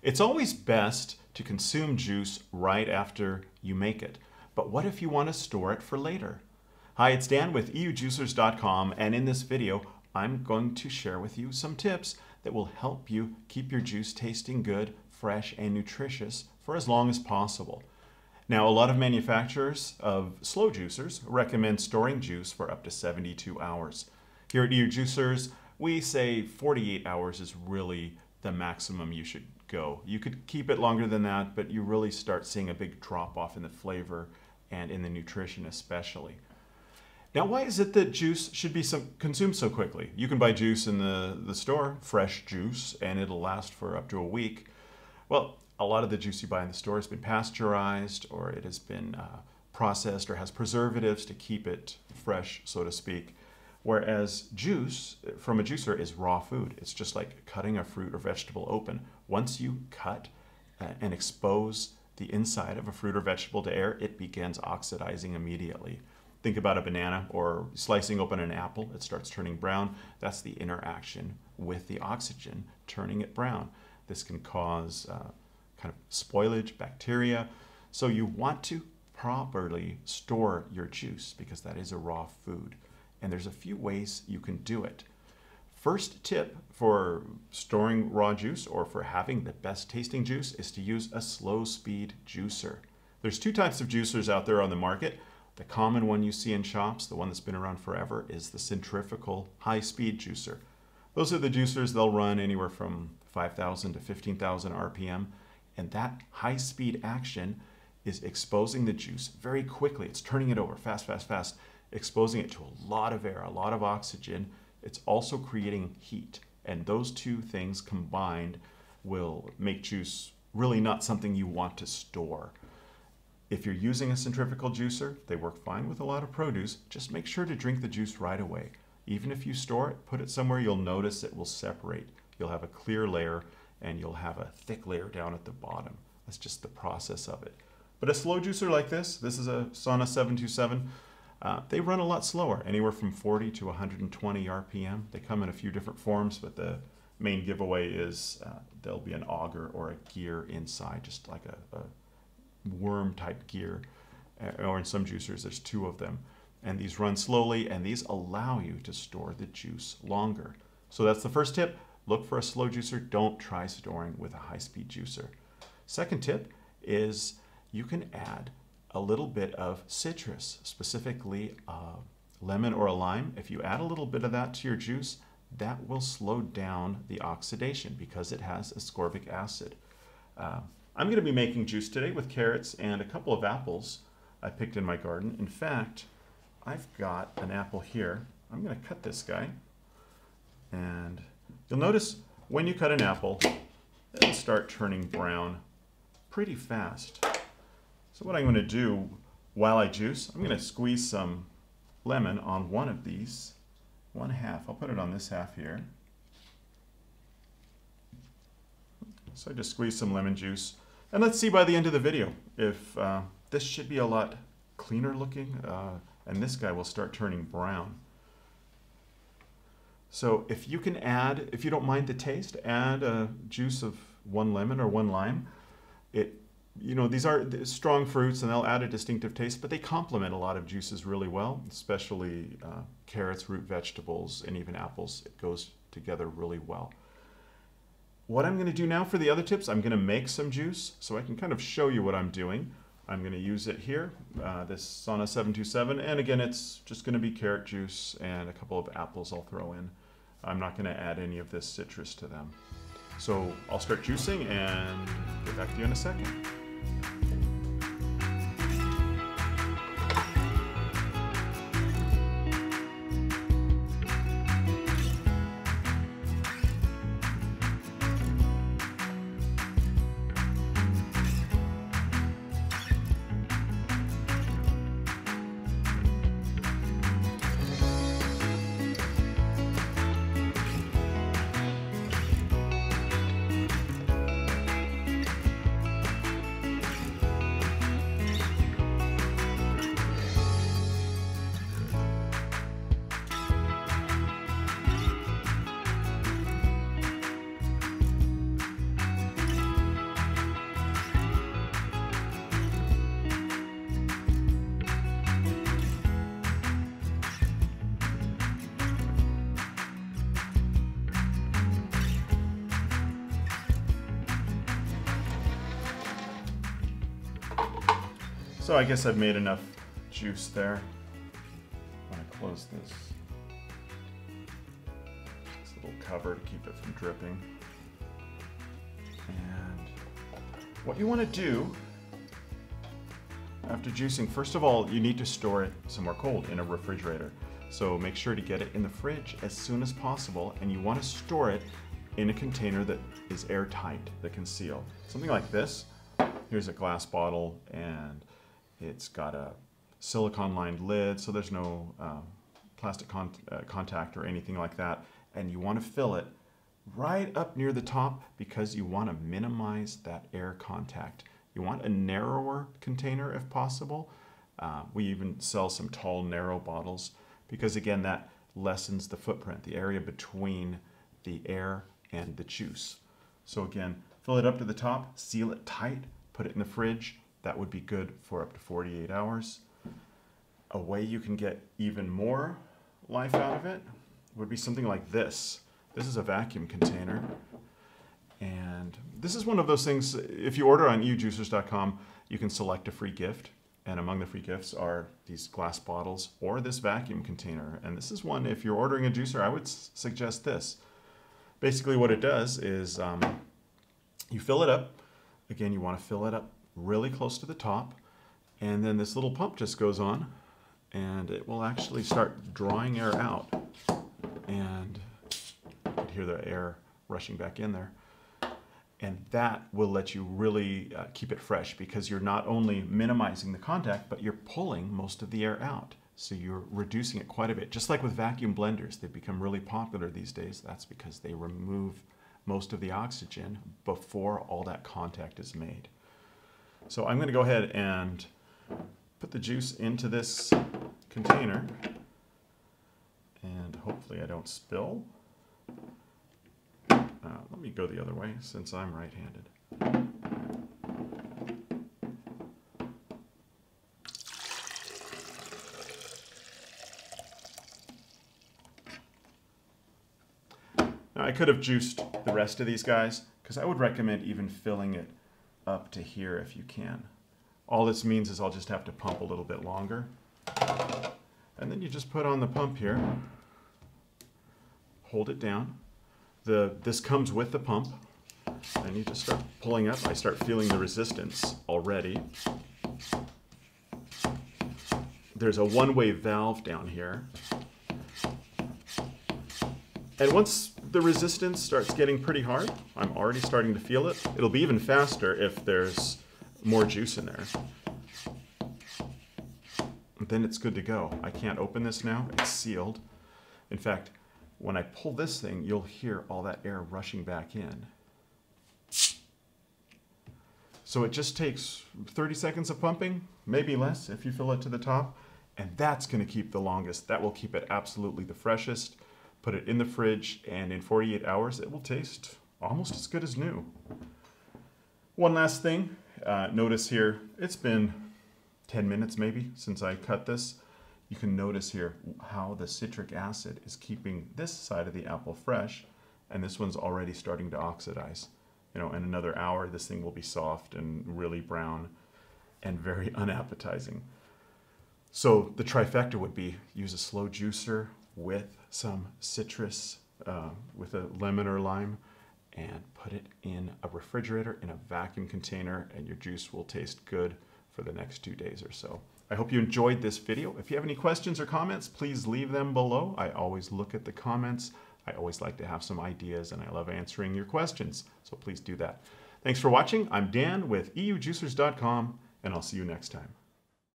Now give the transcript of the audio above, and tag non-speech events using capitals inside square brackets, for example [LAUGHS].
It's always best to consume juice right after you make it. But what if you want to store it for later? Hi, it's Dan with eujuicers.com and in this video I'm going to share with you some tips that will help you keep your juice tasting good, fresh, and nutritious for as long as possible. Now, a lot of manufacturers of slow juicers recommend storing juice for up to 72 hours. Here at EU Juicers, we say 48 hours is really the maximum you should go. You could keep it longer than that, but you really start seeing a big drop off in the flavor and in the nutrition especially. Now, why is it that juice should be consumed so quickly? You can buy juice in the, the store, fresh juice, and it'll last for up to a week. Well, a lot of the juice you buy in the store has been pasteurized or it has been uh, processed or has preservatives to keep it fresh, so to speak. Whereas juice from a juicer is raw food. It's just like cutting a fruit or vegetable open. Once you cut uh, and expose the inside of a fruit or vegetable to air, it begins oxidizing immediately. Think about a banana or slicing open an apple, it starts turning brown. That's the interaction with the oxygen turning it brown. This can cause uh, kind of spoilage, bacteria. So you want to properly store your juice because that is a raw food. And there's a few ways you can do it. First tip for storing raw juice or for having the best tasting juice is to use a slow speed juicer. There's two types of juicers out there on the market. The common one you see in shops, the one that's been around forever, is the centrifugal high speed juicer. Those are the juicers, they'll run anywhere from 5,000 to 15,000 RPM. And that high speed action is exposing the juice very quickly. It's turning it over fast, fast, fast, exposing it to a lot of air, a lot of oxygen. It's also creating heat. And those two things combined will make juice really not something you want to store. If you're using a centrifugal juicer, they work fine with a lot of produce. Just make sure to drink the juice right away. Even if you store it, put it somewhere you'll notice it will separate. You'll have a clear layer and you'll have a thick layer down at the bottom. That's just the process of it. But a slow juicer like this, this is a Sana 727, uh, they run a lot slower, anywhere from 40 to 120 RPM. They come in a few different forms, but the main giveaway is uh, there'll be an auger or a gear inside, just like a, a worm type gear. Uh, or in some juicers, there's two of them. And these run slowly, and these allow you to store the juice longer. So that's the first tip. Look for a slow juicer. Don't try storing with a high-speed juicer. Second tip is you can add a little bit of citrus, specifically uh, lemon or a lime. If you add a little bit of that to your juice, that will slow down the oxidation because it has ascorbic acid. Uh, I'm going to be making juice today with carrots and a couple of apples I picked in my garden. In fact, I've got an apple here. I'm going to cut this guy and You'll notice when you cut an apple, it'll start turning brown pretty fast. So what I'm going to do while I juice, I'm going to squeeze some lemon on one of these, one half. I'll put it on this half here. So I just squeeze some lemon juice. And let's see by the end of the video if uh, this should be a lot cleaner looking uh, and this guy will start turning brown. So if you can add, if you don't mind the taste, add a juice of one lemon or one lime. It, you know, these are strong fruits and they'll add a distinctive taste, but they complement a lot of juices really well, especially uh, carrots, root vegetables, and even apples. It goes together really well. What I'm going to do now for the other tips, I'm going to make some juice so I can kind of show you what I'm doing. I'm going to use it here, uh, this Sana 727, and again it's just going to be carrot juice and a couple of apples I'll throw in. I'm not going to add any of this citrus to them. So I'll start juicing and get back to you in a second. So I guess I've made enough juice there. I'm gonna close this, this little cover to keep it from dripping. And what you wanna do after juicing, first of all, you need to store it somewhere cold in a refrigerator. So make sure to get it in the fridge as soon as possible and you want to store it in a container that is airtight, that can seal. Something like this. Here's a glass bottle and it's got a silicon lined lid so there's no um, plastic con uh, contact or anything like that. And you want to fill it right up near the top because you want to minimize that air contact. You want a narrower container if possible. Uh, we even sell some tall, narrow bottles because again, that lessens the footprint, the area between the air and the juice. So again, fill it up to the top, seal it tight, put it in the fridge. That would be good for up to 48 hours. A way you can get even more life out of it would be something like this. This is a vacuum container. And this is one of those things, if you order on eujuicers.com, you can select a free gift. And among the free gifts are these glass bottles or this vacuum container. And this is one, if you're ordering a juicer, I would suggest this. Basically what it does is um, you fill it up. Again, you want to fill it up really close to the top. And then this little pump just goes on and it will actually start drawing air out. And you can hear the air rushing back in there and that will let you really uh, keep it fresh because you're not only minimizing the contact, but you're pulling most of the air out. So you're reducing it quite a bit. Just like with vacuum blenders, they've become really popular these days. That's because they remove most of the oxygen before all that contact is made. So I'm going to go ahead and put the juice into this container and hopefully I don't spill. Uh, let me go the other way since I'm right-handed. Now I could have juiced the rest of these guys because I would recommend even filling it up to here if you can. All this means is I'll just have to pump a little bit longer. And then you just put on the pump here, hold it down, the this comes with the pump. I need to start pulling up. I start feeling the resistance already. There's a one-way valve down here. And once the resistance starts getting pretty hard, I'm already starting to feel it. It'll be even faster if there's more juice in there. Then it's good to go. I can't open this now, it's sealed. In fact, when I pull this thing, you'll hear all that air rushing back in. So it just takes 30 seconds of pumping, maybe less if you fill it to the top, and that's going to keep the longest. That will keep it absolutely the freshest. Put it in the fridge, and in 48 hours, it will taste almost as good as new. One last thing, uh, notice here, it's been 10 minutes maybe since I cut this you can notice here how the citric acid is keeping this side of the apple fresh and this one's already starting to oxidize. You know, in another hour, this thing will be soft and really brown and very [LAUGHS] unappetizing. So the trifecta would be use a slow juicer with some citrus, uh, with a lemon or lime, and put it in a refrigerator in a vacuum container, and your juice will taste good for the next two days or so. I hope you enjoyed this video. If you have any questions or comments, please leave them below. I always look at the comments. I always like to have some ideas and I love answering your questions. So please do that. Thanks for watching. I'm Dan with eujuicers.com and I'll see you next time.